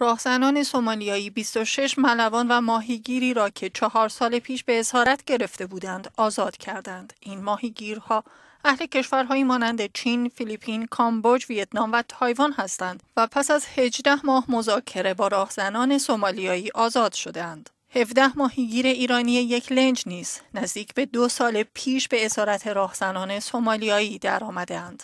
راهزنان سومالیایی 26 ملوان و ماهیگیری را که چهار سال پیش به اسارت گرفته بودند آزاد کردند. این ماهیگیرها اهل کشورهایی مانند چین، فیلیپین، کامبوج، ویتنام و تایوان هستند و پس از 18 ماه مذاکره با راهزنان سومالیایی آزاد شدند. 17 ماهیگیر ایرانی یک لنج نیست نزدیک به دو سال پیش به اسارت راهزنان سومالیایی درآمدهاند.